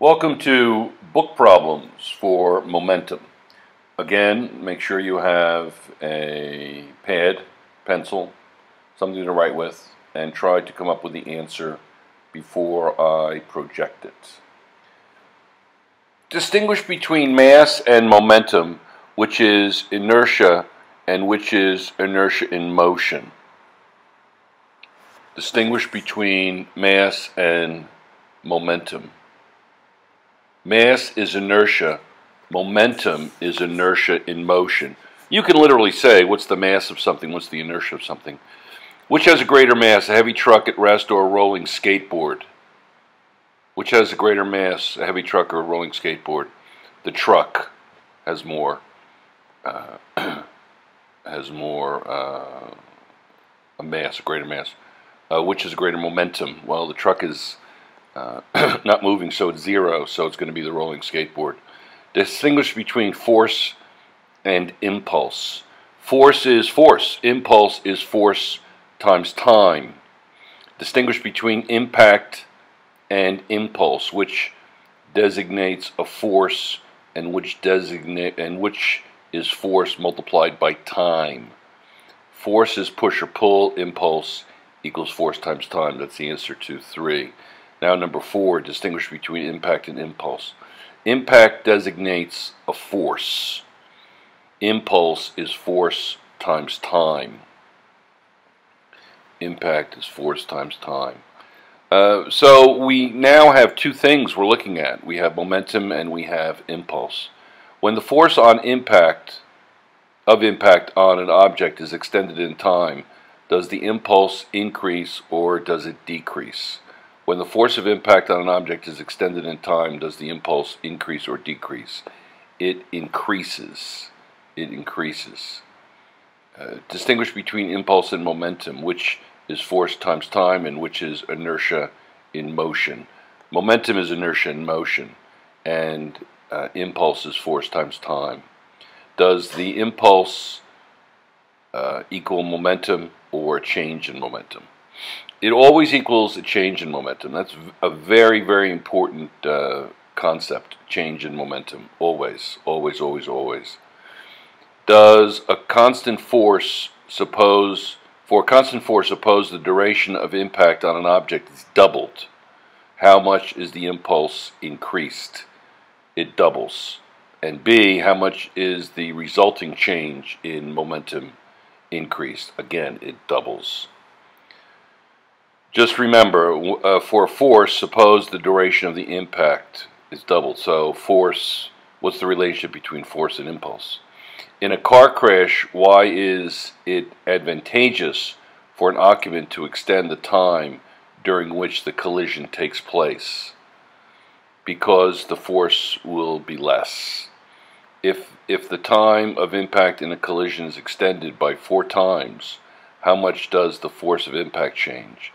Welcome to Book Problems for Momentum. Again, make sure you have a pad, pencil, something to write with, and try to come up with the answer before I project it. Distinguish between mass and momentum, which is inertia and which is inertia in motion. Distinguish between mass and momentum. Mass is inertia, momentum is inertia in motion. You can literally say, what's the mass of something, what's the inertia of something. Which has a greater mass, a heavy truck at rest or a rolling skateboard? Which has a greater mass, a heavy truck or a rolling skateboard? The truck has more, uh, has more, uh, a mass, a greater mass. Uh, which is a greater momentum? Well, the truck is uh, not moving, so it's zero, so it's going to be the rolling skateboard. Distinguish between force and impulse. Force is force. Impulse is force times time. Distinguish between impact and impulse, which designates a force and which designate and which is force multiplied by time. Force is push or pull, impulse equals force times time. That's the answer to three. Now number four, distinguish between impact and impulse. Impact designates a force. Impulse is force times time. Impact is force times time. Uh, so we now have two things we're looking at. We have momentum and we have impulse. When the force on impact of impact on an object is extended in time, does the impulse increase or does it decrease? When the force of impact on an object is extended in time, does the impulse increase or decrease? It increases. It increases. Uh, distinguish between impulse and momentum, which is force times time and which is inertia in motion. Momentum is inertia in motion, and uh, impulse is force times time. Does the impulse uh, equal momentum or change in momentum? It always equals a change in momentum. That's a very, very important uh, concept, change in momentum. Always, always, always, always. Does a constant force suppose for constant force, suppose the duration of impact on an object is doubled. How much is the impulse increased? It doubles. And B, how much is the resulting change in momentum increased? Again, it doubles. Just remember, uh, for force, suppose the duration of the impact is doubled. So force, what's the relationship between force and impulse? In a car crash, why is it advantageous for an occupant to extend the time during which the collision takes place? Because the force will be less. If, if the time of impact in a collision is extended by four times, how much does the force of impact change?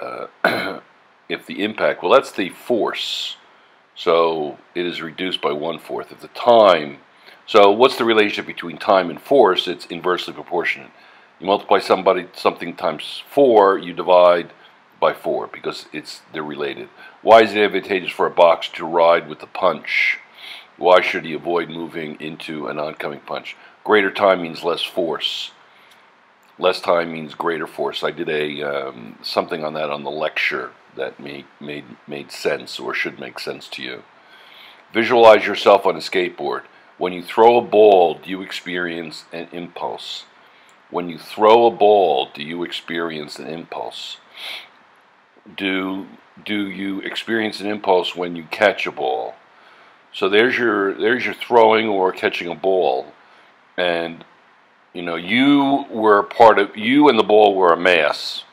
Uh, if the impact, well, that's the force, so it is reduced by one fourth. If the time so what's the relationship between time and force? It's inversely proportionate. You multiply somebody something times 4, you divide by 4 because it's they're related. Why is it advantageous for a boxer to ride with the punch? Why should he avoid moving into an oncoming punch? Greater time means less force. Less time means greater force. I did a um, something on that on the lecture that made made made sense or should make sense to you. Visualize yourself on a skateboard. When you throw a ball, do you experience an impulse? When you throw a ball, do you experience an impulse? Do do you experience an impulse when you catch a ball? So there's your there's your throwing or catching a ball, and you know you were part of you and the ball were a mass,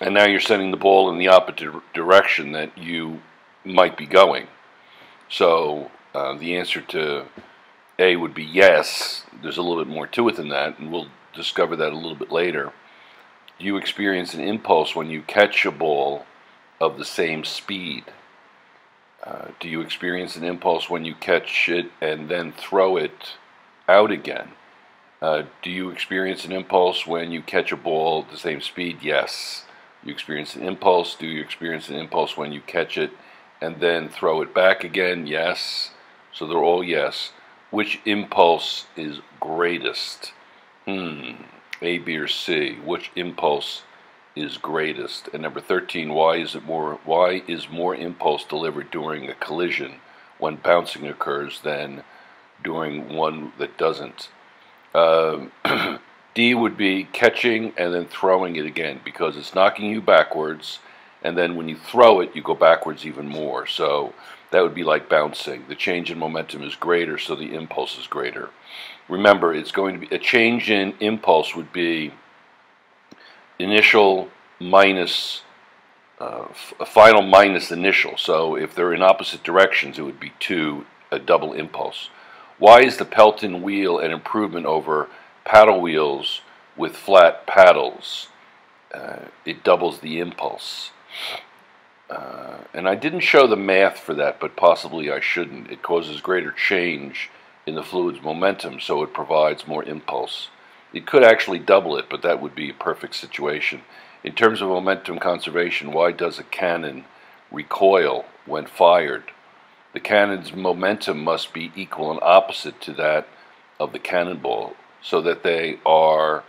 and now you're sending the ball in the opposite direction that you might be going. So uh, the answer to A would be yes. There's a little bit more to it than that, and we'll discover that a little bit later. Do you experience an impulse when you catch a ball of the same speed? Uh, do you experience an impulse when you catch it and then throw it out again? Uh, do you experience an impulse when you catch a ball at the same speed? Yes. You experience an impulse. Do you experience an impulse when you catch it and then throw it back again, yes. So they're all yes. Which impulse is greatest? Hmm, A, B, or C. Which impulse is greatest? And number 13, why is it more why is more impulse delivered during a collision when bouncing occurs than during one that doesn't? Uh, D would be catching and then throwing it again because it's knocking you backwards and then when you throw it you go backwards even more. So that would be like bouncing. The change in momentum is greater so the impulse is greater. Remember it's going to be a change in impulse would be initial minus uh, final minus initial. So if they're in opposite directions, it would be two, a double impulse. Why is the Pelton wheel an improvement over paddle wheels with flat paddles? Uh, it doubles the impulse. Uh, and I didn't show the math for that, but possibly I shouldn't. It causes greater change in the fluid's momentum, so it provides more impulse. It could actually double it, but that would be a perfect situation. In terms of momentum conservation, why does a cannon recoil when fired? The cannon's momentum must be equal and opposite to that of the cannonball, so that they are,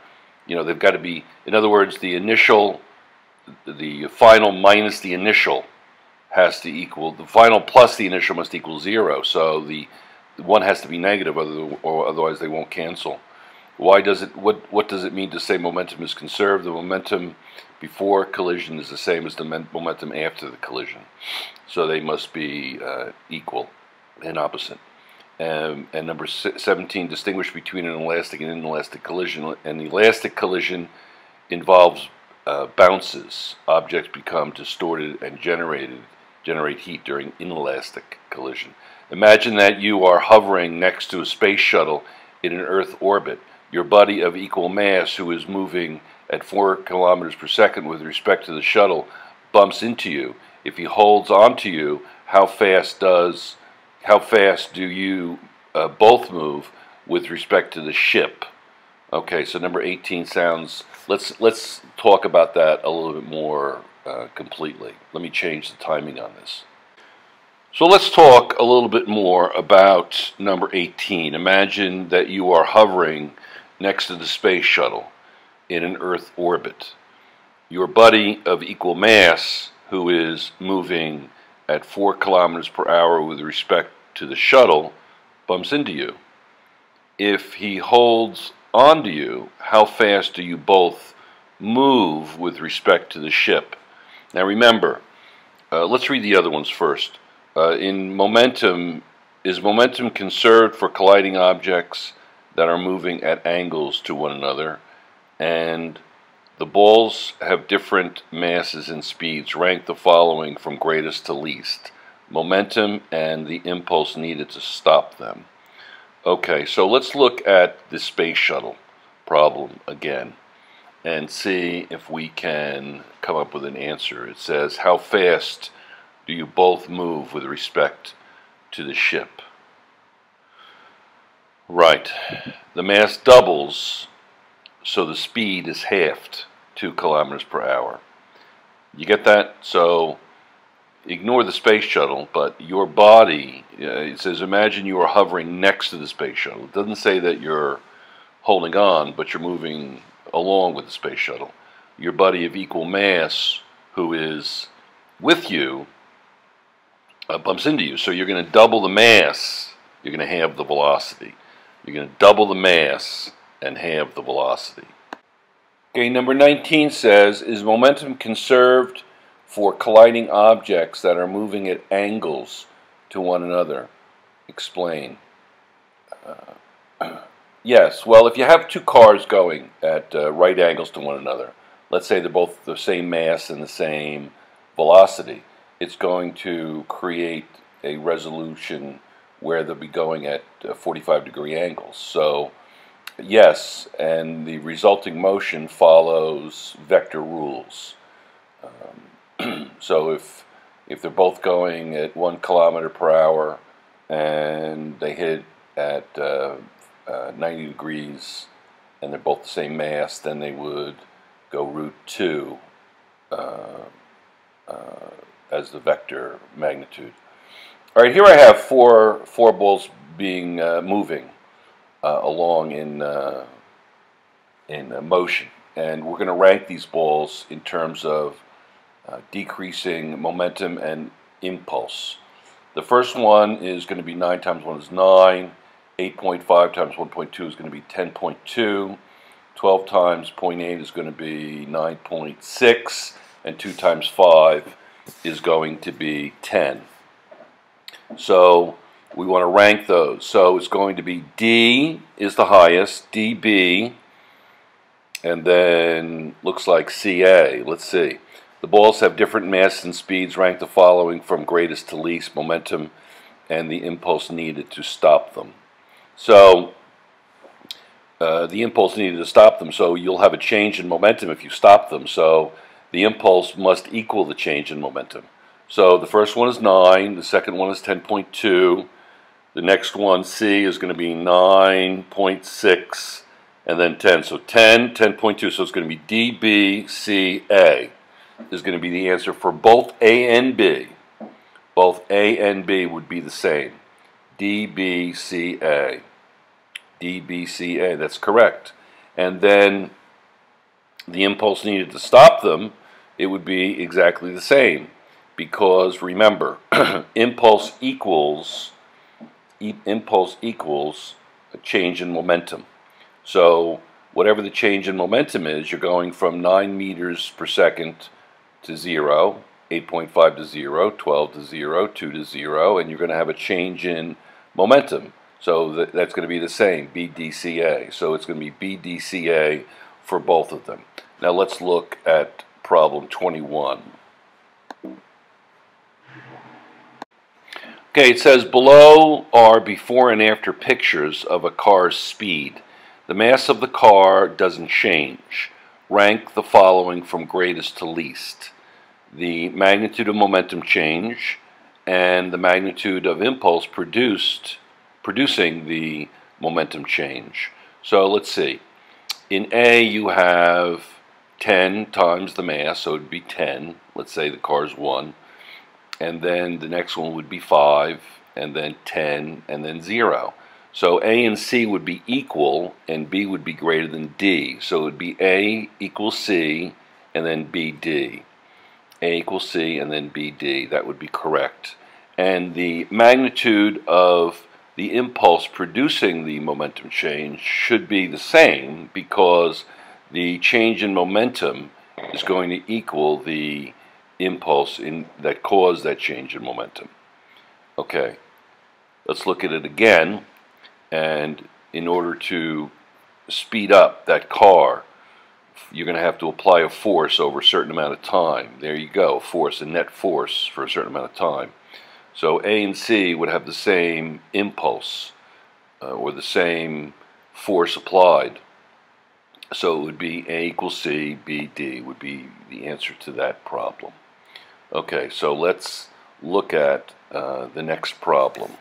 you know, they've got to be, in other words, the initial, the final minus the initial has to equal, the final plus the initial must equal zero, so the one has to be negative, or otherwise they won't cancel. Why does it, what, what does it mean to say momentum is conserved? The momentum before collision is the same as the momentum after the collision. So they must be uh, equal and opposite. Um, and number 17, distinguish between an elastic and inelastic collision. An elastic collision involves uh, bounces. Objects become distorted and generated, generate heat during inelastic collision. Imagine that you are hovering next to a space shuttle in an Earth orbit your buddy of equal mass who is moving at 4 kilometers per second with respect to the shuttle bumps into you. If he holds onto you, how fast does how fast do you uh, both move with respect to the ship? Okay, so number 18 sounds let's let's talk about that a little bit more uh, completely. Let me change the timing on this. So let's talk a little bit more about number 18. Imagine that you are hovering next to the space shuttle in an Earth orbit. Your buddy of equal mass, who is moving at 4 kilometers per hour with respect to the shuttle, bumps into you. If he holds onto you, how fast do you both move with respect to the ship? Now remember, uh, let's read the other ones first. Uh, in momentum, is momentum conserved for colliding objects that are moving at angles to one another, and the balls have different masses and speeds. Rank the following from greatest to least momentum and the impulse needed to stop them. Okay, so let's look at the space shuttle problem again and see if we can come up with an answer. It says, How fast do you both move with respect to the ship? Right. The mass doubles, so the speed is halved, 2 kilometers per hour. You get that? So ignore the space shuttle, but your body, uh, it says imagine you are hovering next to the space shuttle. It doesn't say that you're holding on, but you're moving along with the space shuttle. Your buddy of equal mass, who is with you, uh, bumps into you. So you're going to double the mass, you're going to halve the velocity. You're going to double the mass and halve the velocity. Okay, number 19 says, is momentum conserved for colliding objects that are moving at angles to one another? Explain. Uh, yes, well, if you have two cars going at uh, right angles to one another, let's say they're both the same mass and the same velocity, it's going to create a resolution where they'll be going at uh, 45 degree angles. So yes, and the resulting motion follows vector rules. Um, so if if they're both going at one kilometer per hour and they hit at uh, uh, 90 degrees and they're both the same mass, then they would go root 2 uh, uh, as the vector magnitude. All right, here I have four four balls being uh, moving uh, along in uh, in uh, motion, and we're going to rank these balls in terms of uh, decreasing momentum and impulse. The first one is going to be 9 times 1 is 9, 8.5 times 1.2 is going to be 10.2, 12 times 0.8 is going to be 9.6, and 2 times 5 is going to be 10. So we want to rank those. So it's going to be D is the highest, DB, and then looks like CA. Let's see. The balls have different masses and speeds. Rank the following from greatest to least momentum and the impulse needed to stop them. So uh, the impulse needed to stop them, so you'll have a change in momentum if you stop them. So the impulse must equal the change in momentum. So the first one is 9, the second one is 10.2, the next one, C, is going to be 9.6, and then 10. So 10, 10.2, so it's going to be DBCA is going to be the answer for both A and B. Both A and B would be the same. DBCA. DBCA, that's correct. And then the impulse needed to stop them, it would be exactly the same. Because remember, impulse equals e impulse equals a change in momentum. So whatever the change in momentum is, you're going from 9 meters per second to 0, 8.5 to 0, 12 to 0, 2 to 0, and you're going to have a change in momentum. So th that's going to be the same, BDCA. So it's going to be BDCA for both of them. Now let's look at problem 21. Okay, it says below are before and after pictures of a car's speed. The mass of the car doesn't change. Rank the following from greatest to least. The magnitude of momentum change and the magnitude of impulse produced producing the momentum change. So let's see. In A you have 10 times the mass, so it would be 10. Let's say the car is 1 and then the next one would be 5, and then 10, and then 0. So A and C would be equal, and B would be greater than D. So it would be A equals C, and then BD. A equals C, and then BD. That would be correct. And the magnitude of the impulse producing the momentum change should be the same because the change in momentum is going to equal the impulse in, that caused that change in momentum. Okay, let's look at it again. And in order to speed up that car, you're going to have to apply a force over a certain amount of time. There you go, force, a net force for a certain amount of time. So A and C would have the same impulse uh, or the same force applied. So it would be A equals C, B, D would be the answer to that problem. Okay, so let's look at uh, the next problem.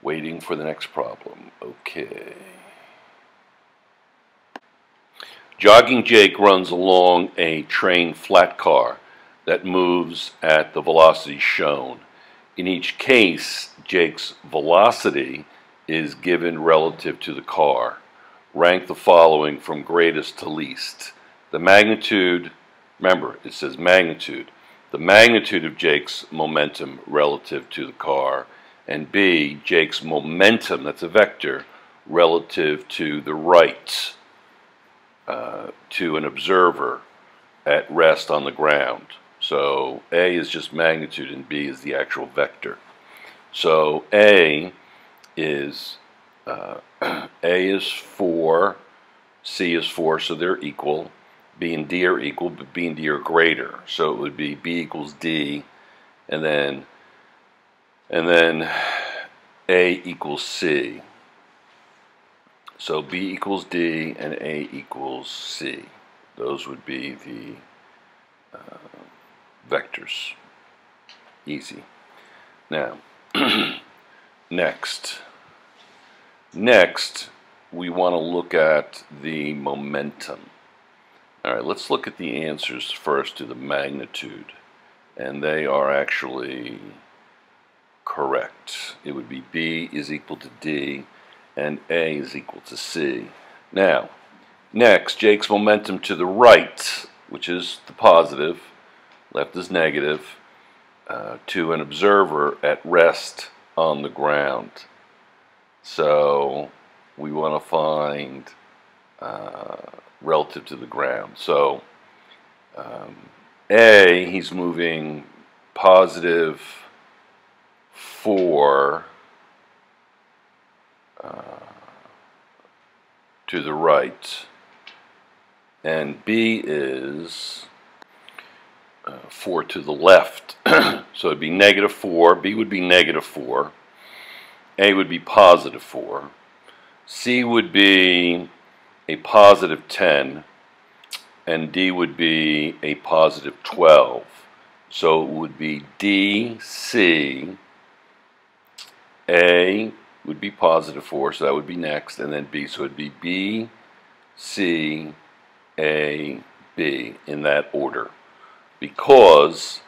Waiting for the next problem. Okay. Jogging Jake runs along a train flat car that moves at the velocity shown. In each case, Jake's velocity is given relative to the car. Rank the following from greatest to least. The magnitude Remember, it says magnitude. The magnitude of Jake's momentum relative to the car, and B, Jake's momentum, that's a vector, relative to the right, uh, to an observer at rest on the ground. So A is just magnitude and B is the actual vector. So A is uh, A is 4, C is 4, so they're equal. B and D are equal, but B and D are greater. So it would be B equals D, and then and then A equals C. So B equals D and A equals C. Those would be the uh, vectors. Easy. Now, next. Next, we want to look at the momentum. All right, let's look at the answers first to the magnitude and they are actually correct. It would be B is equal to D, and A is equal to C. Now, next, Jake's momentum to the right, which is the positive, left is negative, uh, to an observer at rest on the ground. So we want to find uh, relative to the ground. So um, A, he's moving positive 4 uh, to the right. And B is uh, 4 to the left. so it'd be negative 4. B would be negative 4. A would be positive 4. C would be a positive 10. And D would be a positive 12. So it would be D, C, A would be positive 4, so that would be next, and then B. So it would be B, C, A, B in that order because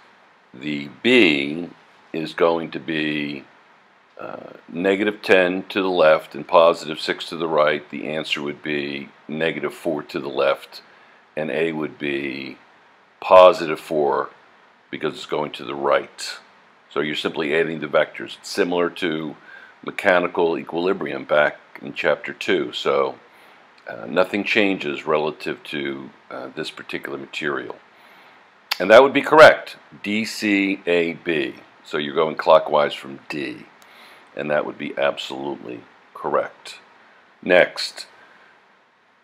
the B is going to be negative 10 to the left and positive 6 to the right. The answer would be negative 4 to the left, and A would be positive 4 because it's going to the right. So you're simply adding the vectors. It's similar to mechanical equilibrium back in chapter 2. So uh, nothing changes relative to uh, this particular material. And that would be correct. DCAB. So you're going clockwise from D. And that would be absolutely correct. Next,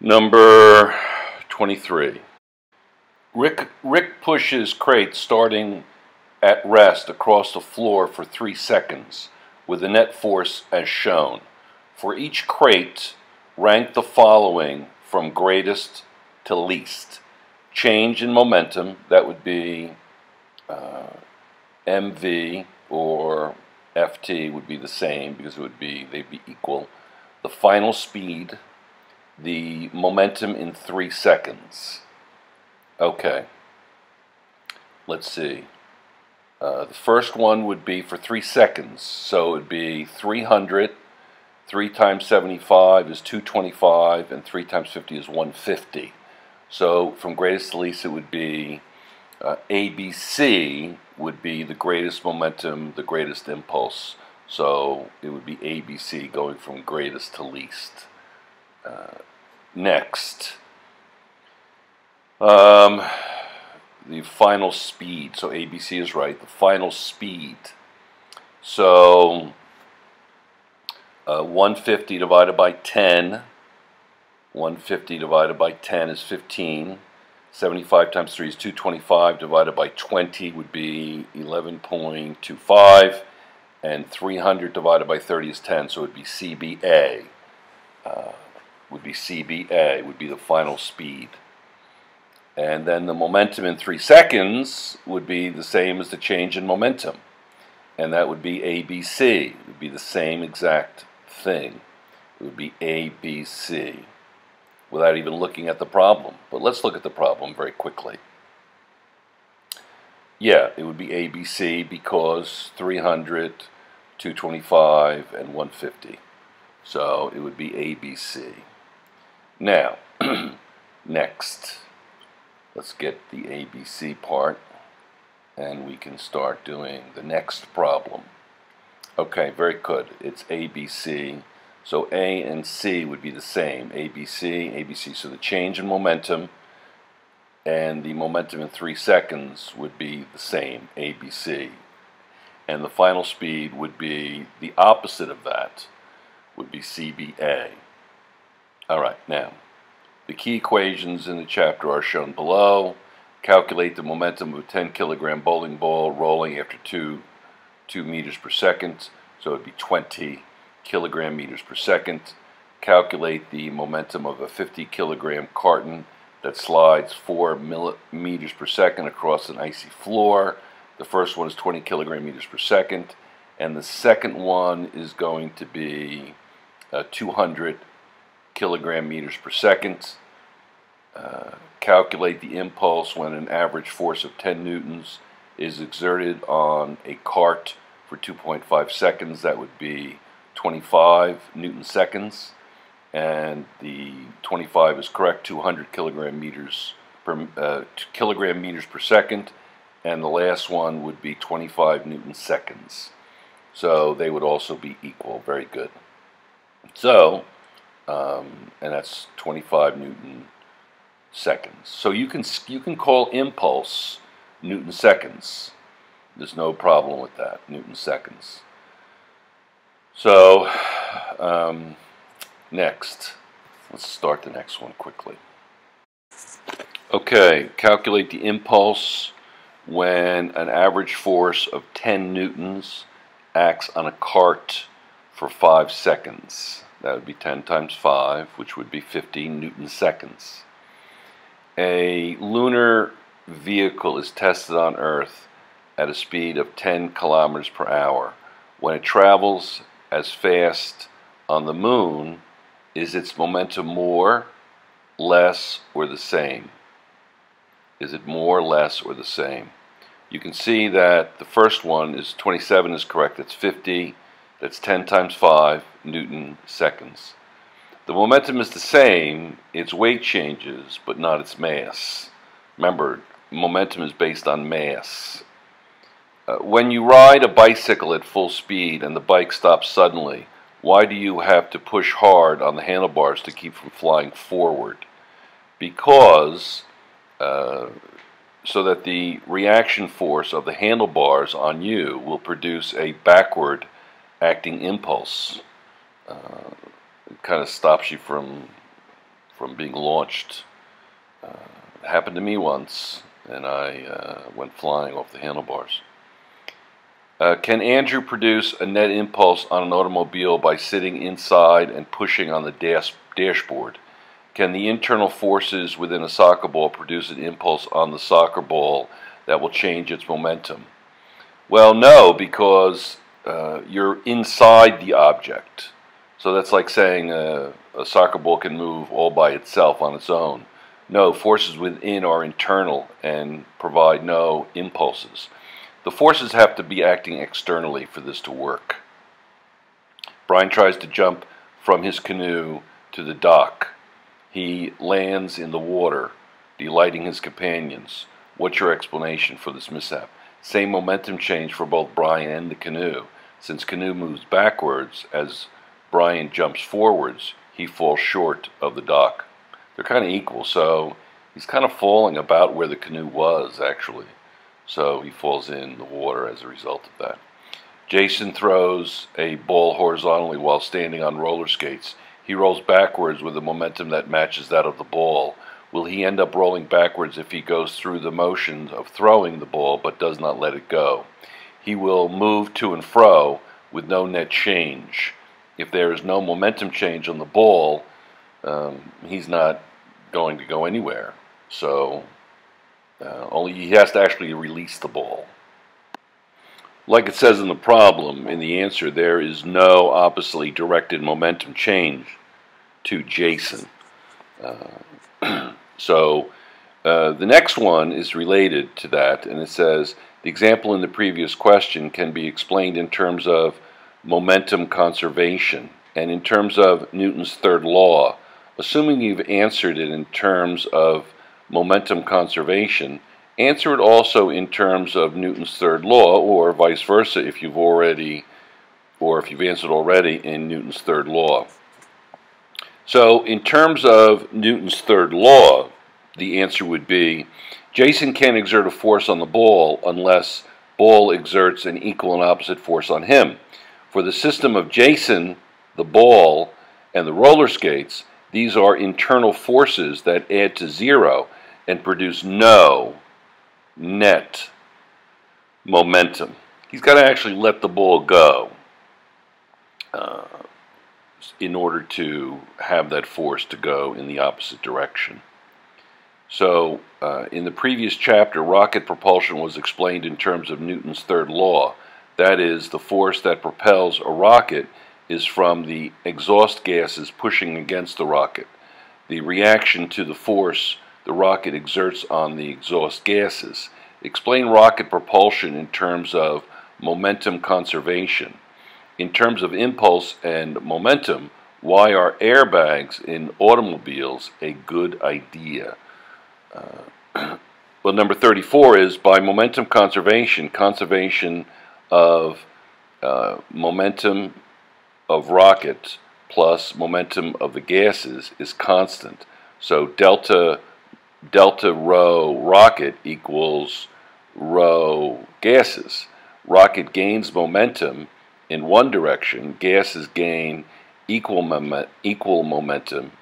number 23. Rick, Rick pushes crate starting at rest across the floor for three seconds with the net force as shown. For each crate, rank the following from greatest to least change in momentum, that would be uh, mv or ft would be the same because it would be they'd be equal. The final speed, the momentum in three seconds. Okay. Let's see. Uh, the first one would be for three seconds, so it would be 300. 3 times 75 is 225, and 3 times 50 is 150. So from greatest to least, it would be uh, ABC would be the greatest momentum, the greatest impulse. So it would be ABC going from greatest to least. Uh, next, um, the final speed. So ABC is right. The final speed. So uh, 150 divided by 10 150 divided by 10 is 15. 75 times 3 is 225 divided by 20 would be 11.25 and 300 divided by 30 is 10 so it would be CBA uh, would be CBA would be the final speed. And then the momentum in 3 seconds would be the same as the change in momentum. And that would be ABC it would be the same exact thing. It would be ABC without even looking at the problem. But let's look at the problem very quickly. Yeah, it would be ABC because 300, 225, and 150. So it would be ABC. Now, next, let's get the ABC part and we can start doing the next problem. Okay, very good. It's ABC so A and C would be the same, ABC, ABC. So the change in momentum and the momentum in three seconds would be the same, ABC. And the final speed would be the opposite of that, would be CBA. All right, now, the key equations in the chapter are shown below. Calculate the momentum of a 10 kilogram bowling ball rolling after 2, 2 meters per second. So it would be 20 kilogram meters per second. Calculate the momentum of a 50 kilogram carton that slides 4 millimeters per second across an icy floor. The first one is 20 kilogram meters per second, and the second one is going to be uh, 200 kilogram meters per second. Uh, calculate the impulse when an average force of 10 newtons is exerted on a cart for 2.5 seconds, that would be 25 newton seconds. And the 25 is correct, 200 kilogram meters per uh, kilogram meters per second. And the last one would be 25 newton seconds. So they would also be equal. Very good. So, um, and that's 25 newton seconds. So you can you can call impulse newton seconds. There's no problem with that, newton seconds. So, um, next, let's start the next one quickly. Okay, calculate the impulse when an average force of 10 newtons acts on a cart for 5 seconds. That would be 10 times 5, which would be 15 newton seconds. A lunar vehicle is tested on Earth at a speed of 10 kilometers per hour. When it travels as fast on the moon, is its momentum more, less, or the same? Is it more, less, or the same? You can see that the first one is 27 is correct. That's 50. That's 10 times 5 newton seconds. The momentum is the same. Its weight changes, but not its mass. Remember, momentum is based on mass. Uh, when you ride a bicycle at full speed and the bike stops suddenly, why do you have to push hard on the handlebars to keep from flying forward? Because uh, so that the reaction force of the handlebars on you will produce a backward acting impulse. Uh, it kind of stops you from from being launched. Uh, happened to me once, and I uh, went flying off the handlebars. Uh, can Andrew produce a net impulse on an automobile by sitting inside and pushing on the dash dashboard? Can the internal forces within a soccer ball produce an impulse on the soccer ball that will change its momentum? Well, no, because uh, you're inside the object. So that's like saying a, a soccer ball can move all by itself on its own. No, forces within are internal and provide no impulses. The forces have to be acting externally for this to work. Brian tries to jump from his canoe to the dock. He lands in the water, delighting his companions. What's your explanation for this mishap? Same momentum change for both Brian and the canoe. Since canoe moves backwards as Brian jumps forwards, he falls short of the dock. They're kind of equal, so he's kind of falling about where the canoe was, actually. So he falls in the water as a result of that. Jason throws a ball horizontally while standing on roller skates. He rolls backwards with a momentum that matches that of the ball. Will he end up rolling backwards if he goes through the motion of throwing the ball but does not let it go? He will move to and fro with no net change. If there is no momentum change on the ball, um, he's not going to go anywhere. So uh, only he has to actually release the ball. Like it says in the problem, in the answer, there is no oppositely directed momentum change to Jason. Uh, so uh, the next one is related to that, and it says the example in the previous question can be explained in terms of momentum conservation and in terms of Newton's third law. Assuming you've answered it in terms of momentum conservation, answer it also in terms of Newton's third law, or vice versa if you've already, or if you've answered already in Newton's third law. So, in terms of Newton's third law, the answer would be Jason can't exert a force on the ball unless ball exerts an equal and opposite force on him. For the system of Jason, the ball, and the roller skates, these are internal forces that add to zero and produce no net momentum. He's got to actually let the ball go uh, in order to have that force to go in the opposite direction. So, uh, in the previous chapter, rocket propulsion was explained in terms of Newton's third law. That is, the force that propels a rocket is from the exhaust gases pushing against the rocket. The reaction to the force the rocket exerts on the exhaust gases. Explain rocket propulsion in terms of momentum conservation. In terms of impulse and momentum, why are airbags in automobiles a good idea? Uh, well, number 34 is by momentum conservation, conservation of uh, momentum of rocket plus momentum of the gases is constant. So delta delta rho rocket equals rho gases. Rocket gains momentum in one direction, gases gain equal, equal momentum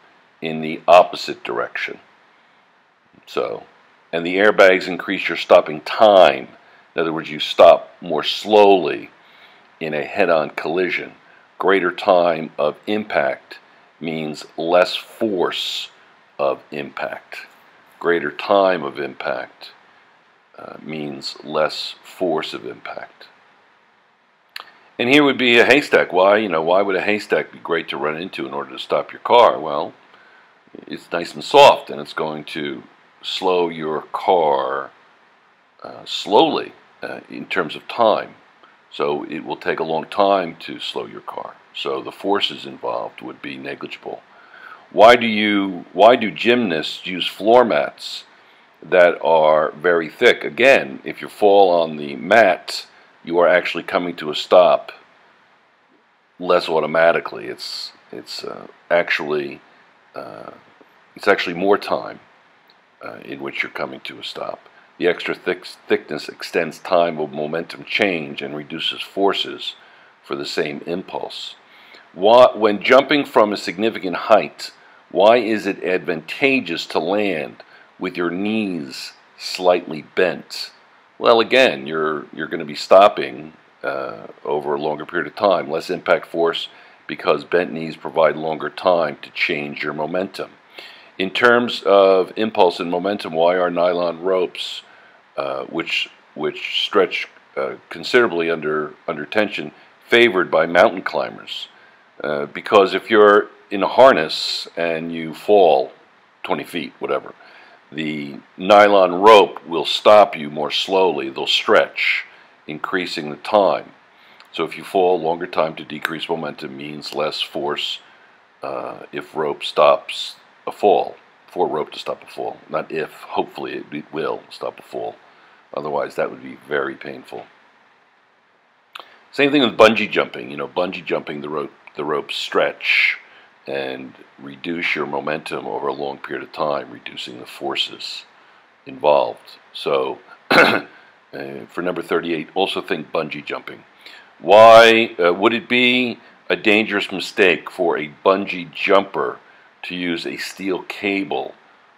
in the opposite direction. So, and the airbags increase your stopping time. In other words, you stop more slowly in a head-on collision. Greater time of impact means less force of impact. Greater time of impact uh, means less force of impact. And here would be a haystack. Why, you know, why would a haystack be great to run into in order to stop your car? Well, it's nice and soft, and it's going to slow your car uh, slowly uh, in terms of time. So it will take a long time to slow your car. So the forces involved would be negligible. Why do you? Why do gymnasts use floor mats that are very thick? Again, if you fall on the mat you are actually coming to a stop less automatically. It's it's uh, actually uh, it's actually more time uh, in which you're coming to a stop. The extra thick, thickness extends time of momentum change and reduces forces for the same impulse. When jumping from a significant height, why is it advantageous to land with your knees slightly bent? Well, again, you're you're going to be stopping uh, over a longer period of time, less impact force because bent knees provide longer time to change your momentum. In terms of impulse and momentum, why are nylon ropes, uh, which which stretch uh, considerably under under tension, favored by mountain climbers? Uh, because if you're in a harness and you fall 20 feet, whatever, the nylon rope will stop you more slowly. They'll stretch, increasing the time. So if you fall, longer time to decrease momentum means less force uh, if rope stops a fall, for rope to stop a fall. Not if, hopefully it will stop a fall. Otherwise that would be very painful. Same thing with bungee jumping. You know, bungee jumping, the rope, the ropes stretch and reduce your momentum over a long period of time, reducing the forces involved. So, uh, for number 38, also think bungee jumping. Why uh, would it be a dangerous mistake for a bungee jumper to use a steel cable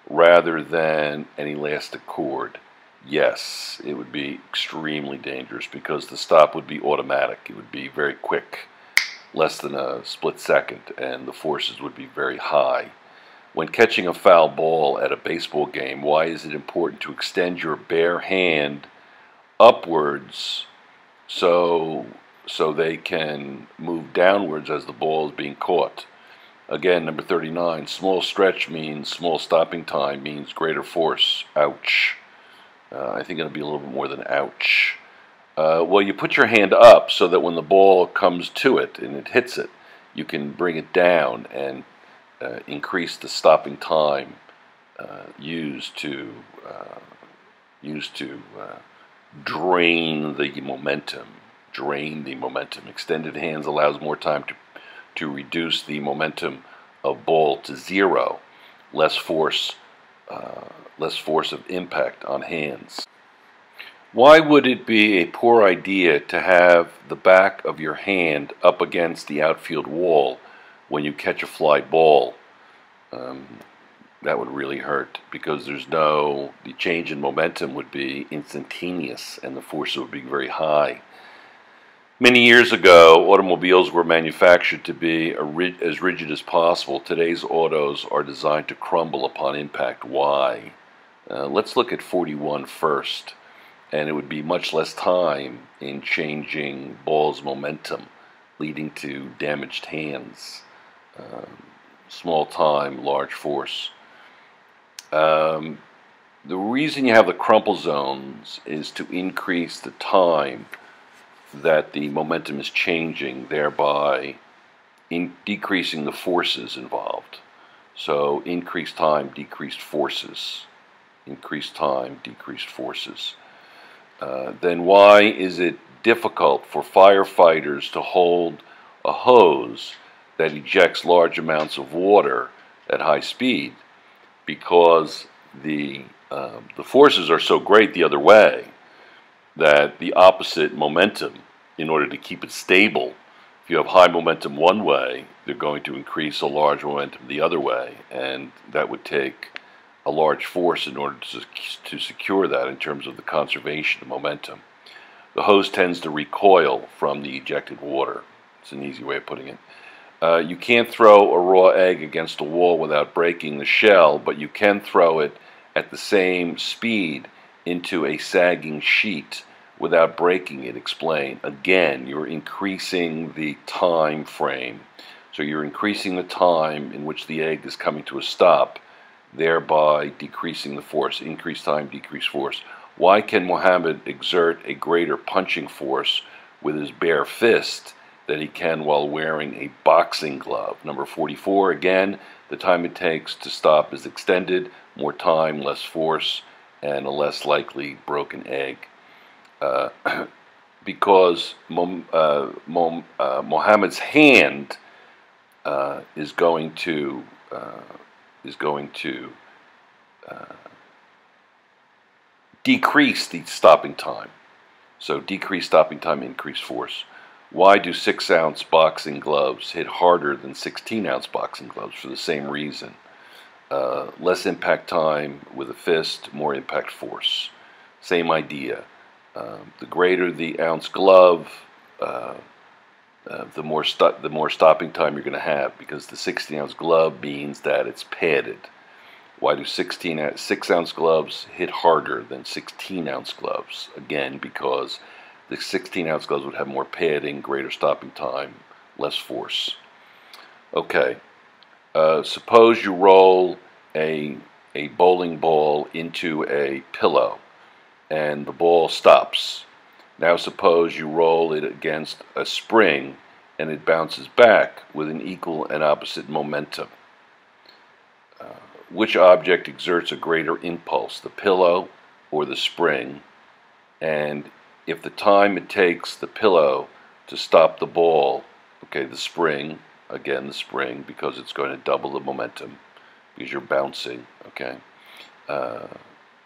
rather than an elastic cord? Yes, it would be extremely dangerous because the stop would be automatic. It would be very quick less than a split second, and the forces would be very high. When catching a foul ball at a baseball game, why is it important to extend your bare hand upwards so so they can move downwards as the ball is being caught? Again, number 39, small stretch means small stopping time means greater force. Ouch. Uh, I think it'll be a little bit more than ouch. Uh, well, you put your hand up so that when the ball comes to it and it hits it, you can bring it down and uh, increase the stopping time uh, used to uh, used to uh, drain the momentum. Drain the momentum. Extended hands allows more time to to reduce the momentum of ball to zero. Less force, uh, less force of impact on hands. Why would it be a poor idea to have the back of your hand up against the outfield wall when you catch a fly ball? Um, that would really hurt because there's no, the change in momentum would be instantaneous and the force would be very high. Many years ago, automobiles were manufactured to be as rigid as possible. Today's autos are designed to crumble upon impact. Why? Uh, let's look at 41 first and it would be much less time in changing ball's momentum, leading to damaged hands. Um, small time, large force. Um, the reason you have the crumple zones is to increase the time that the momentum is changing, thereby in decreasing the forces involved. So increased time, decreased forces. Increased time, decreased forces. Uh, then why is it difficult for firefighters to hold a hose that ejects large amounts of water at high speed? Because the um, the forces are so great the other way that the opposite momentum, in order to keep it stable, if you have high momentum one way, they're going to increase a large momentum the other way, and that would take a large force in order to, to secure that in terms of the conservation of momentum. The hose tends to recoil from the ejected water. It's an easy way of putting it. Uh, you can't throw a raw egg against a wall without breaking the shell, but you can throw it at the same speed into a sagging sheet without breaking it, explain. Again, you're increasing the time frame. So you're increasing the time in which the egg is coming to a stop, thereby decreasing the force. Increase time, decrease force. Why can Muhammad exert a greater punching force with his bare fist than he can while wearing a boxing glove? Number 44, again, the time it takes to stop is extended more time, less force, and a less likely broken egg. Uh, because uh, Mom, uh, hand uh, is going to uh, is going to uh, decrease the stopping time. So decrease stopping time, increase force. Why do six ounce boxing gloves hit harder than 16 ounce boxing gloves? For the same reason. Uh, less impact time with a fist, more impact force. Same idea. Um, the greater the ounce glove, uh, uh, the more the more stopping time you're going to have because the 16 ounce glove means that it's padded. Why do 16 6 ounce gloves hit harder than 16 ounce gloves? Again, because the 16 ounce gloves would have more padding, greater stopping time, less force. Okay, uh, suppose you roll a, a bowling ball into a pillow and the ball stops. Now suppose you roll it against a spring and it bounces back with an equal and opposite momentum. Uh, which object exerts a greater impulse, the pillow or the spring? And if the time it takes the pillow to stop the ball, okay, the spring, again the spring because it's going to double the momentum because you're bouncing, okay? Uh,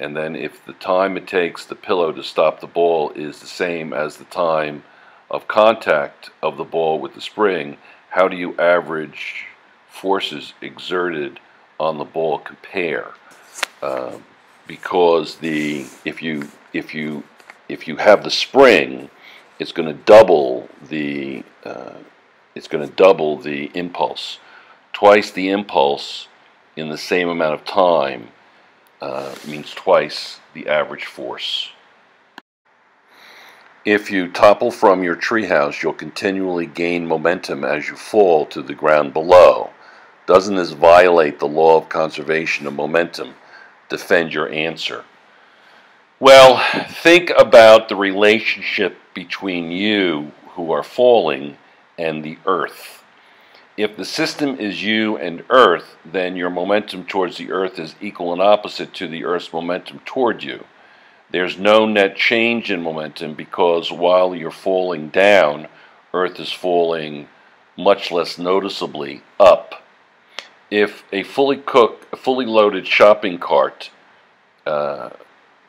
and then if the time it takes the pillow to stop the ball is the same as the time of contact of the ball with the spring, how do you average forces exerted on the ball compare? Uh, because the if you if you if you have the spring, it's going to double the uh, it's going to double the impulse. Twice the impulse in the same amount of time uh, means twice the average force. If you topple from your treehouse, you'll continually gain momentum as you fall to the ground below. Doesn't this violate the law of conservation of momentum? Defend your answer. Well, think about the relationship between you who are falling and the earth. If the system is you and earth, then your momentum towards the earth is equal and opposite to the earth's momentum toward you. There's no net change in momentum because while you're falling down, earth is falling much less noticeably up. If a fully cooked, fully loaded shopping cart uh,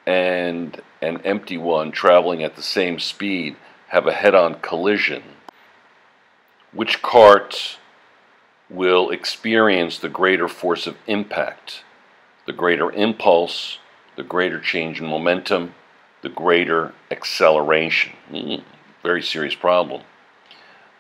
and an empty one traveling at the same speed have a head-on collision, which cart will experience the greater force of impact, the greater impulse, the greater change in momentum, the greater acceleration. Mm, very serious problem.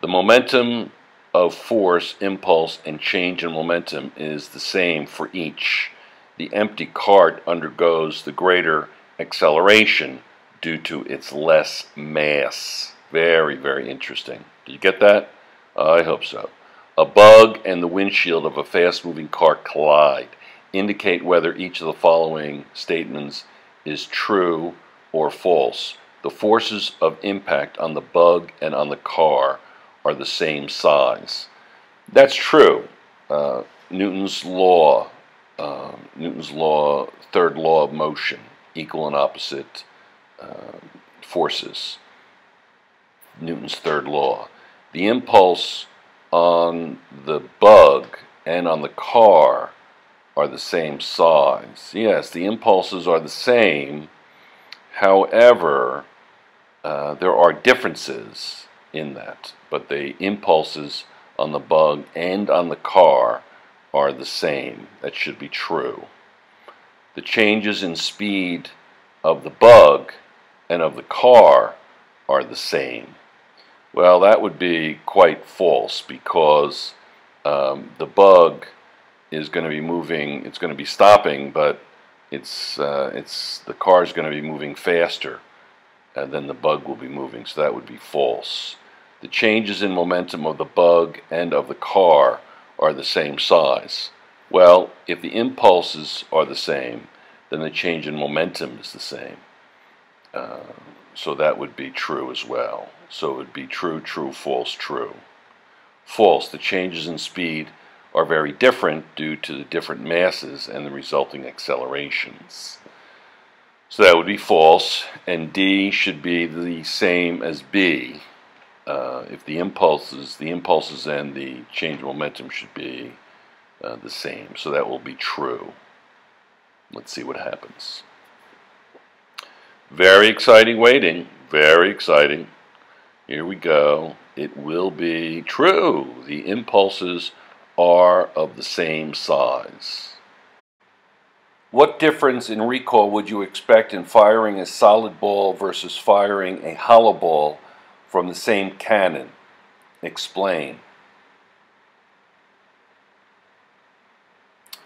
The momentum of force, impulse, and change in momentum is the same for each. The empty cart undergoes the greater acceleration due to its less mass. Very, very interesting. Did you get that? I hope so. A bug and the windshield of a fast moving car collide. indicate whether each of the following statements is true or false. The forces of impact on the bug and on the car are the same size. That's true. Uh, Newton's law, uh, Newton's law, third law of motion, equal and opposite uh, forces. Newton's third law. The impulse on the bug and on the car are the same size. Yes, the impulses are the same. However, uh, there are differences in that, but the impulses on the bug and on the car are the same. That should be true. The changes in speed of the bug and of the car are the same. Well, that would be quite false because um, the bug is going to be moving, it's going to be stopping, but it's, uh, it's, the car is going to be moving faster uh, than the bug will be moving, so that would be false. The changes in momentum of the bug and of the car are the same size. Well, if the impulses are the same, then the change in momentum is the same. Uh, so that would be true as well. So it would be true, true, false, true. False, the changes in speed are very different due to the different masses and the resulting accelerations. So that would be false, and D should be the same as B. Uh, if the impulses, the impulses and the change of momentum should be uh, the same. So that will be true. Let's see what happens. Very exciting waiting. Very exciting. Here we go. It will be true. The impulses are of the same size. What difference in recoil would you expect in firing a solid ball versus firing a hollow ball from the same cannon? Explain.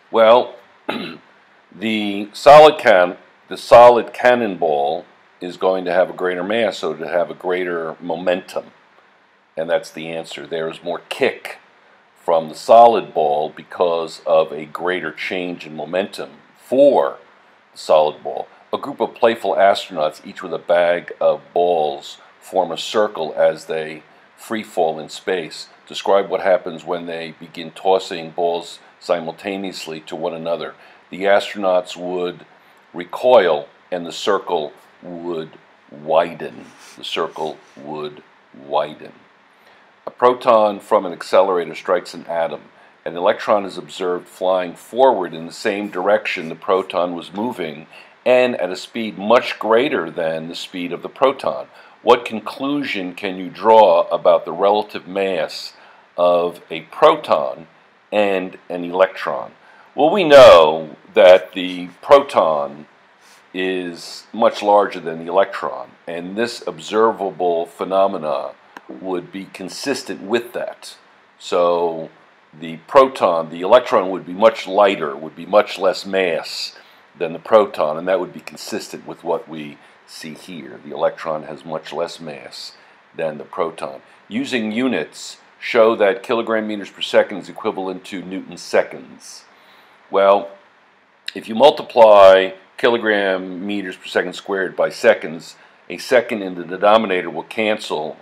Well, the solid can the solid cannonball is going to have a greater mass, so to have a greater momentum. And that's the answer. There is more kick from the solid ball because of a greater change in momentum for the solid ball. A group of playful astronauts, each with a bag of balls, form a circle as they free fall in space. Describe what happens when they begin tossing balls simultaneously to one another. The astronauts would recoil and the circle would widen. The circle would widen. A proton from an accelerator strikes an atom. An electron is observed flying forward in the same direction the proton was moving and at a speed much greater than the speed of the proton. What conclusion can you draw about the relative mass of a proton and an electron? Well, we know that the proton is much larger than the electron, and this observable phenomena would be consistent with that. So the proton, the electron would be much lighter, would be much less mass than the proton, and that would be consistent with what we see here. The electron has much less mass than the proton. Using units, show that kilogram meters per second is equivalent to Newton seconds. Well, if you multiply kilogram meters per second squared by seconds, a second in the denominator will cancel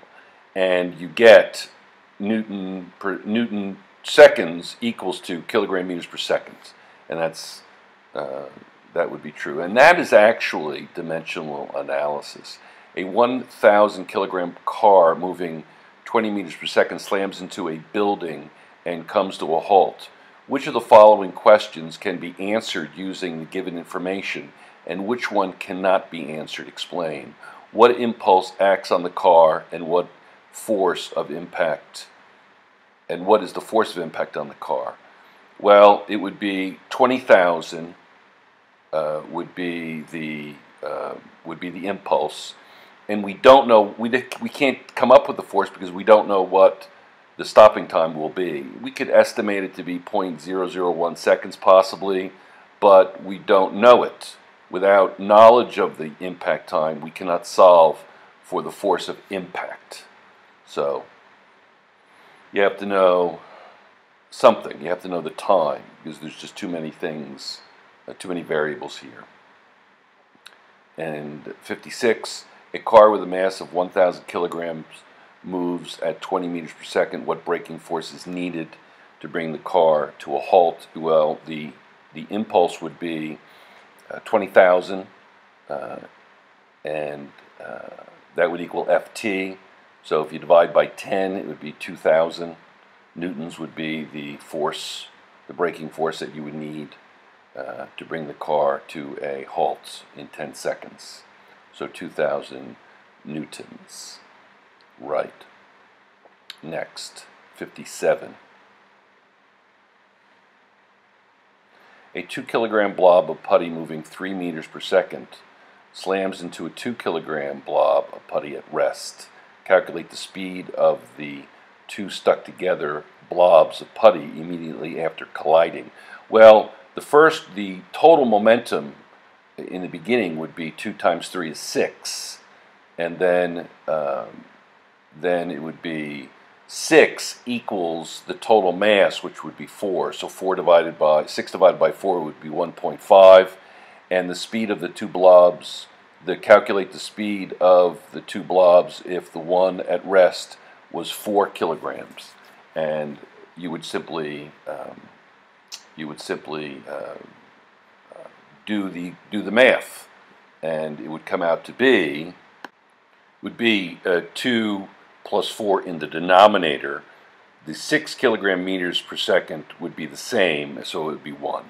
and you get Newton per Newton seconds equals to kilogram meters per second. And that's uh, that would be true. And that is actually dimensional analysis. A 1,000 kilogram car moving 20 meters per second slams into a building and comes to a halt. Which of the following questions can be answered using the given information and which one cannot be answered? Explain. What impulse acts on the car and what force of impact and what is the force of impact on the car? Well, it would be 20,000 uh, would be the uh, would be the impulse, and we don't know we we can't come up with the force because we don't know what the stopping time will be. We could estimate it to be 0.001 seconds possibly, but we don't know it. Without knowledge of the impact time, we cannot solve for the force of impact. So you have to know something. You have to know the time because there's just too many things, uh, too many variables here. And 56, a car with a mass of 1,000 kilograms moves at 20 meters per second. What braking force is needed to bring the car to a halt? Well, the the impulse would be uh, 20,000, uh, and uh, that would equal Ft. So if you divide by 10, it would be 2,000 newtons would be the force, the braking force that you would need uh, to bring the car to a halt in 10 seconds. So 2,000 newtons. Right. Next, 57. A 2 kilogram blob of putty moving 3 meters per second slams into a 2 kilogram blob of putty at rest. Calculate the speed of the two stuck together blobs of putty immediately after colliding. Well, the first, the total momentum in the beginning would be 2 times 3 is 6. And then, um, then it would be 6 equals the total mass, which would be 4. So 4 divided by, 6 divided by 4 would be 1.5. And the speed of the two blobs, the calculate the speed of the two blobs if the one at rest was 4 kilograms. And you would simply, um, you would simply uh, do, the, do the math. And it would come out to be, would be uh, 2 plus 4 in the denominator, the 6 kilogram meters per second would be the same, so it would be 1.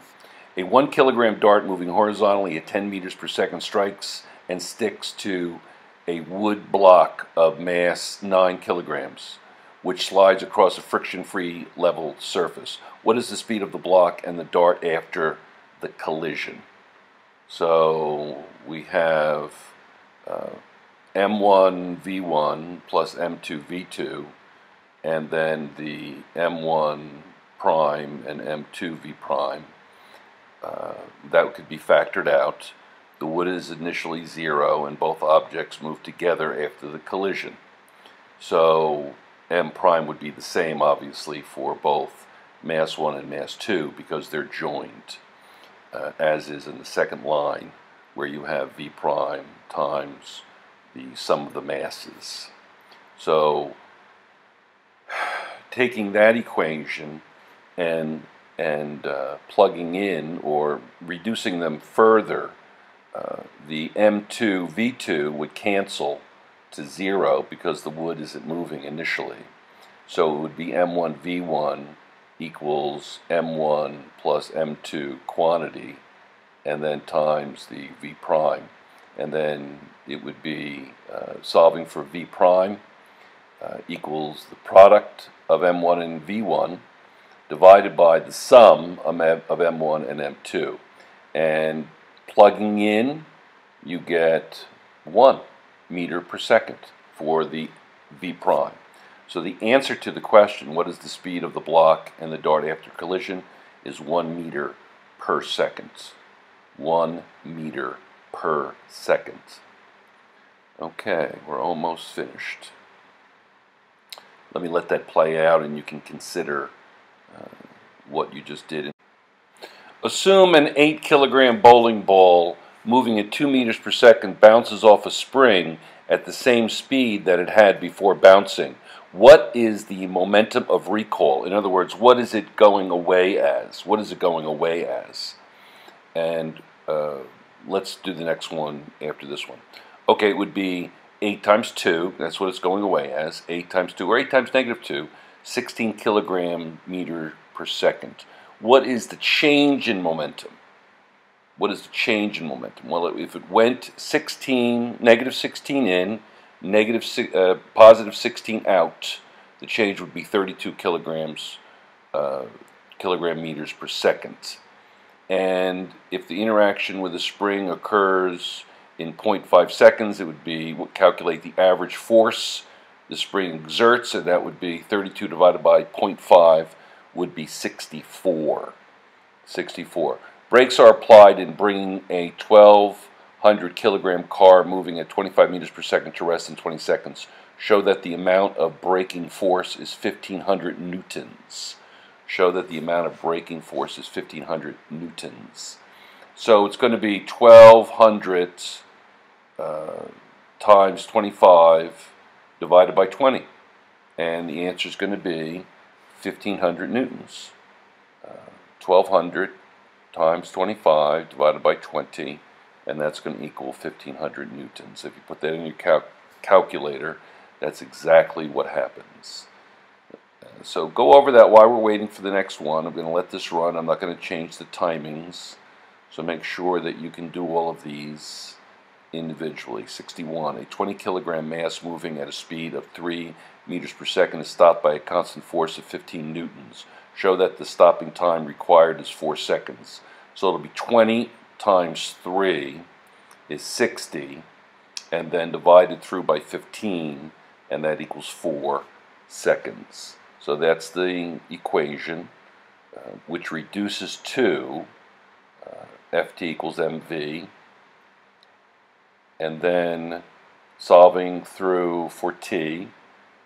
A 1 kilogram dart moving horizontally at 10 meters per second strikes and sticks to a wood block of mass 9 kilograms, which slides across a friction-free level surface. What is the speed of the block and the dart after the collision? So we have uh, M1 V1 plus M2 V2, and then the M1 prime and M2 V prime. Uh, that could be factored out. The wood is initially zero, and both objects move together after the collision. So M prime would be the same, obviously, for both mass 1 and mass 2 because they're joined, uh, as is in the second line, where you have V prime times the sum of the masses. So taking that equation and and uh, plugging in or reducing them further, uh, the M2 V2 would cancel to zero because the wood isn't moving initially. So it would be M1 V1 equals M1 plus M2 quantity and then times the V prime and then it would be uh, solving for v prime uh, equals the product of m1 and v1 divided by the sum of m1 and m2. And plugging in, you get 1 meter per second for the v prime. So the answer to the question, what is the speed of the block and the dart after collision, is 1 meter per second. 1 meter per second. Okay, we're almost finished. Let me let that play out and you can consider uh, what you just did. Assume an 8 kilogram bowling ball moving at 2 meters per second bounces off a spring at the same speed that it had before bouncing. What is the momentum of recoil? In other words, what is it going away as? What is it going away as? And uh, let's do the next one after this one. Okay, it would be 8 times 2, that's what it's going away as, 8 times 2, or 8 times negative 2, 16 kilogram meter per second. What is the change in momentum? What is the change in momentum? Well, if it went 16, negative 16 in, negative, uh, positive 16 out, the change would be 32 kilograms, uh, kilogram meters per second and if the interaction with the spring occurs in 0.5 seconds, it would be calculate the average force the spring exerts, and that would be 32 divided by 0.5 would be 64. 64. Brakes are applied in bringing a 1200 kilogram car moving at 25 meters per second to rest in 20 seconds. Show that the amount of braking force is 1500 newtons. Show that the amount of braking force is 1500 newtons. So it's going to be 1200 uh, times 25 divided by 20. And the answer is going to be 1500 newtons. Uh, 1200 times 25 divided by 20, and that's going to equal 1500 newtons. If you put that in your cal calculator, that's exactly what happens. So go over that while we're waiting for the next one. I'm going to let this run. I'm not going to change the timings. So make sure that you can do all of these individually. 61. A 20 kilogram mass moving at a speed of 3 meters per second is stopped by a constant force of 15 newtons. Show that the stopping time required is 4 seconds. So it'll be 20 times 3 is 60, and then divided through by 15, and that equals 4 seconds. So that's the equation, uh, which reduces to uh, Ft equals mv, and then solving through for t,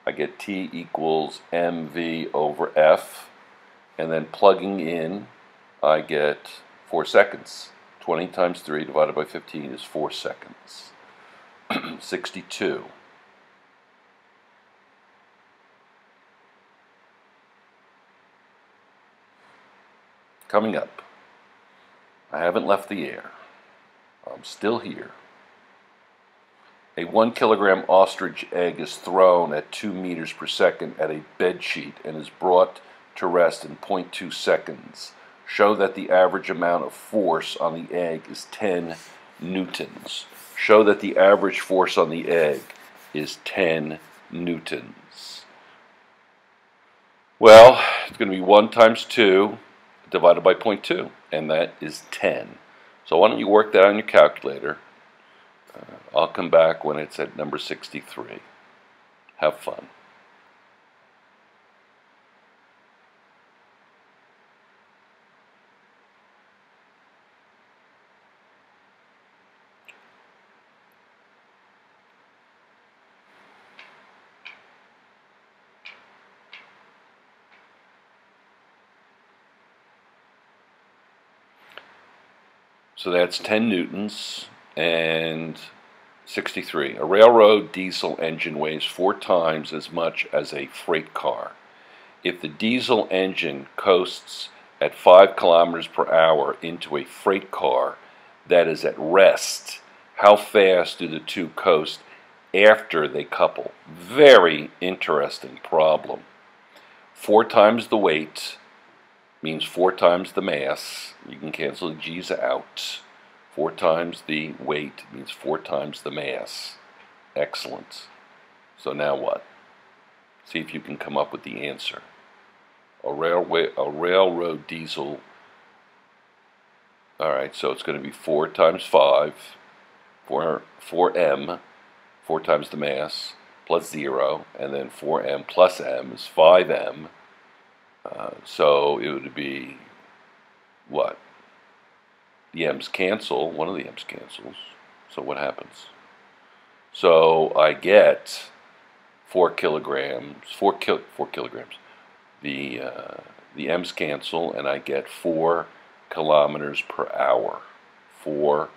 I get t equals mv over f, and then plugging in, I get 4 seconds. 20 times 3 divided by 15 is 4 seconds. 62. Coming up, I haven't left the air. I'm still here. A one kilogram ostrich egg is thrown at 2 meters per second at a bed sheet and is brought to rest in 0.2 seconds. Show that the average amount of force on the egg is 10 newtons. Show that the average force on the egg is 10 newtons. Well, it's going to be 1 times 2 divided by 0.2, and that is 10. So why don't you work that on your calculator. Uh, I'll come back when it's at number 63. Have fun. So that's 10 newtons and 63. A railroad diesel engine weighs four times as much as a freight car. If the diesel engine coasts at 5 kilometers per hour into a freight car that is at rest, how fast do the two coast after they couple? Very interesting problem. Four times the weight means four times the mass. You can cancel the g's out. Four times the weight means four times the mass. Excellent. So now what? See if you can come up with the answer. A railway, a railroad diesel. All right, so it's going to be four times five, four, four m, four times the mass plus zero, and then four m plus m is five m uh, so it would be what? The M's cancel, one of the M's cancels. So what happens? So I get four kilograms, four, kil four kilograms. The, uh, the M's cancel and I get four kilometers per hour. Four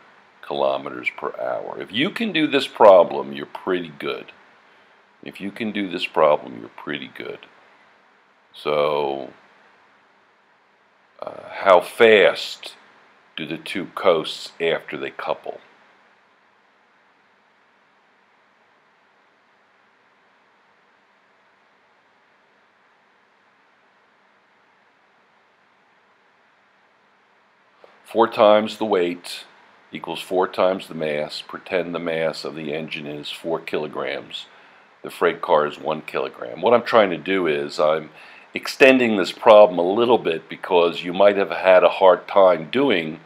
kilometers per hour. If you can do this problem, you're pretty good. If you can do this problem, you're pretty good. So, uh, how fast do the two coasts after they couple? Four times the weight equals four times the mass. Pretend the mass of the engine is four kilograms. The freight car is one kilogram. What I'm trying to do is I'm extending this problem a little bit because you might have had a hard time doing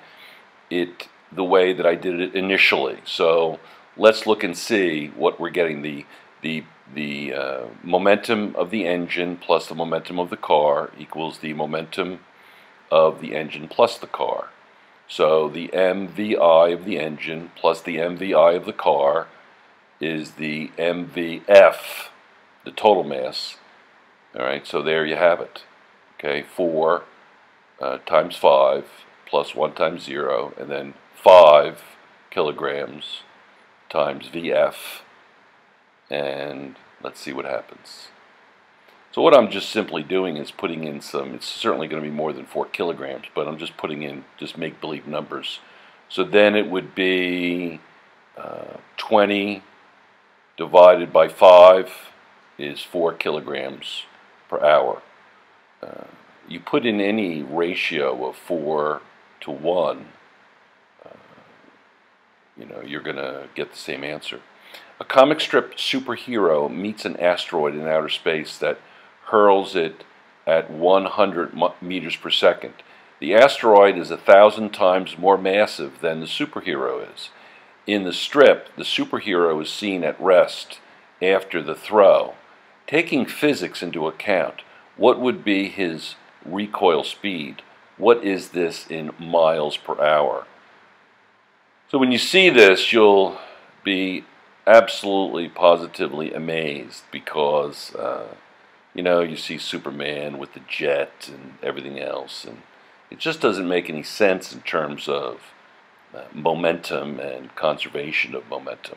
it the way that I did it initially. So let's look and see what we're getting. The, the, the uh, momentum of the engine plus the momentum of the car equals the momentum of the engine plus the car. So the MVI of the engine plus the MVI of the car is the MVF, the total mass, all right, so there you have it. Okay, 4 uh, times 5 plus 1 times 0, and then 5 kilograms times VF, and let's see what happens. So what I'm just simply doing is putting in some, it's certainly going to be more than 4 kilograms, but I'm just putting in just make-believe numbers. So then it would be uh, 20 divided by 5 is 4 kilograms per hour. Uh, you put in any ratio of 4 to 1, uh, you know, you're going to get the same answer. A comic strip superhero meets an asteroid in outer space that hurls it at 100 meters per second. The asteroid is a thousand times more massive than the superhero is. In the strip, the superhero is seen at rest after the throw. Taking physics into account, what would be his recoil speed? What is this in miles per hour? So when you see this, you'll be absolutely positively amazed because, uh, you know, you see Superman with the jet and everything else, and it just doesn't make any sense in terms of uh, momentum and conservation of momentum?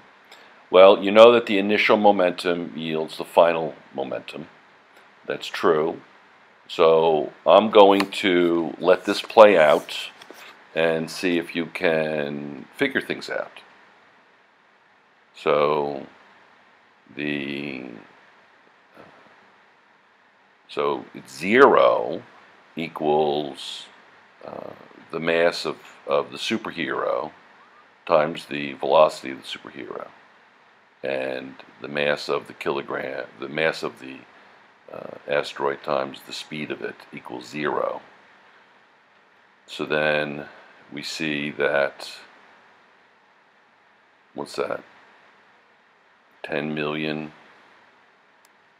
Well, you know that the initial momentum yields the final momentum. That's true. So I'm going to let this play out and see if you can figure things out. So the so zero equals uh, the mass of of the superhero times the velocity of the superhero and the mass of the kilogram, the mass of the uh, asteroid times the speed of it equals zero. So then we see that, what's that? 10 million,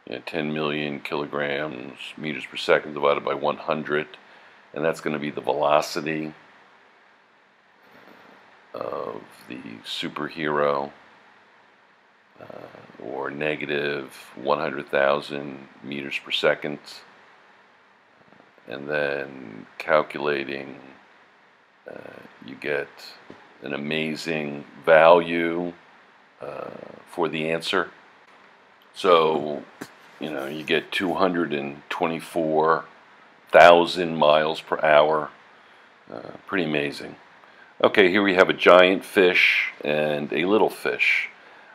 yeah, 10 million kilograms meters per second divided by 100, and that's going to be the velocity of the superhero uh, or negative 100,000 meters per second and then calculating uh, you get an amazing value uh, for the answer so you know you get 224,000 miles per hour uh, pretty amazing Okay, here we have a giant fish and a little fish.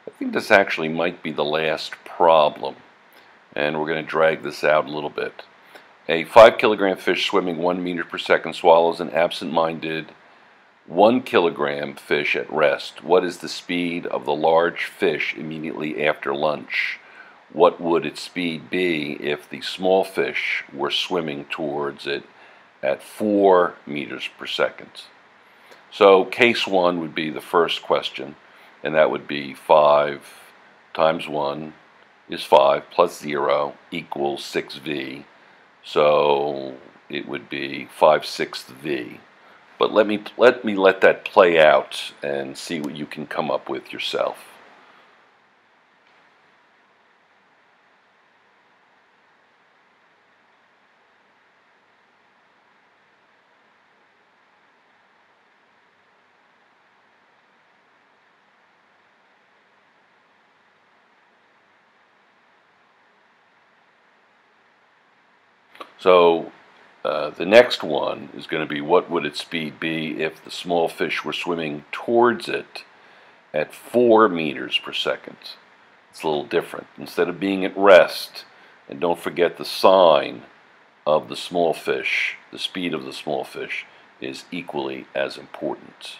I think this actually might be the last problem, and we're going to drag this out a little bit. A 5 kilogram fish swimming 1 meter per second swallows an absent-minded 1 kilogram fish at rest. What is the speed of the large fish immediately after lunch? What would its speed be if the small fish were swimming towards it at 4 meters per second? So case one would be the first question, and that would be 5 times 1 is 5 plus 0 equals 6v. So it would be 5 sixths v. But let me, let me let that play out and see what you can come up with yourself. So uh, the next one is going to be what would its speed be if the small fish were swimming towards it at 4 meters per second. It's a little different. Instead of being at rest, and don't forget the sign of the small fish, the speed of the small fish is equally as important.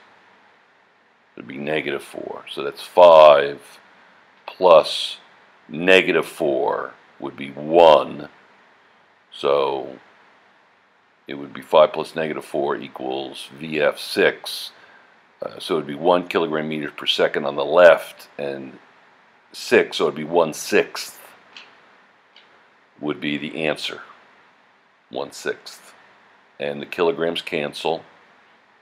It would be negative 4. So that's 5 plus negative 4 would be 1 so it would be 5 plus negative 4 equals VF6. Uh, so it would be 1 kilogram meters per second on the left, and 6, so it would be 1 sixth would be the answer. 1 sixth. And the kilograms cancel,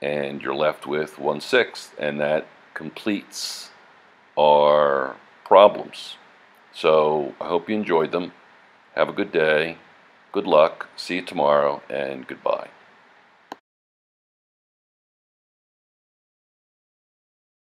and you're left with 1 sixth, and that completes our problems. So I hope you enjoyed them. Have a good day Good luck. See you tomorrow, and goodbye.